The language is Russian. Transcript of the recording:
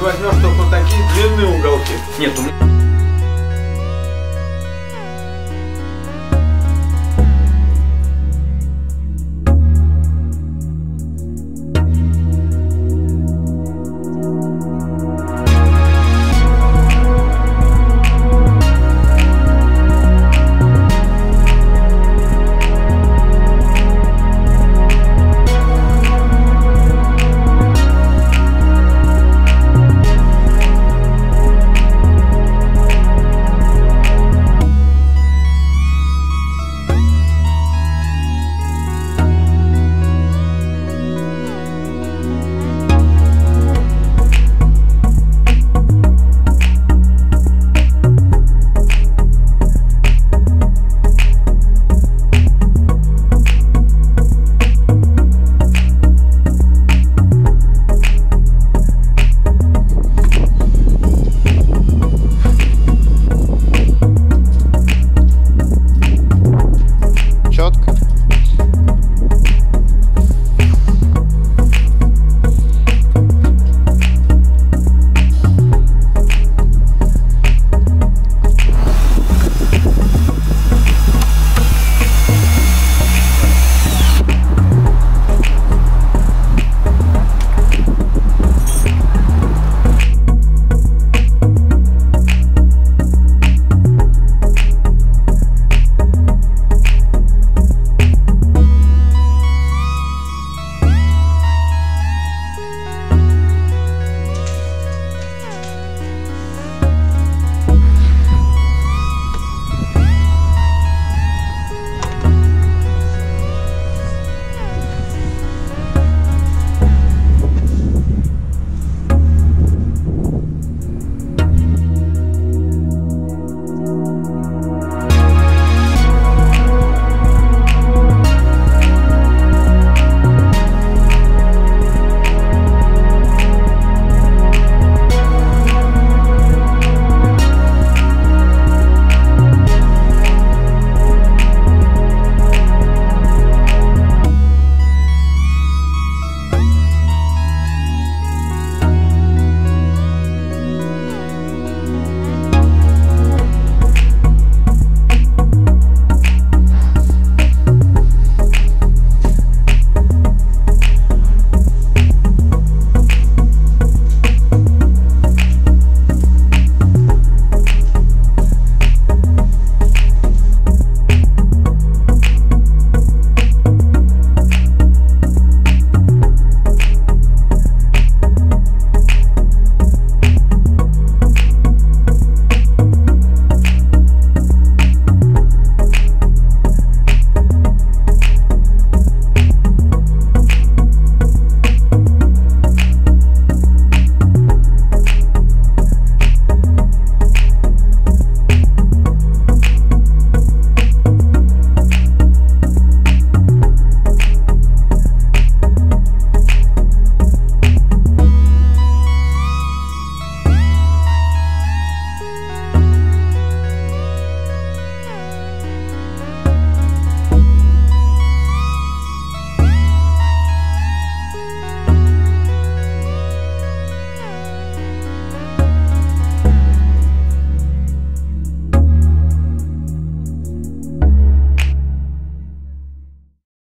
возьмешь только такие длинные уголки. Нет, у меня...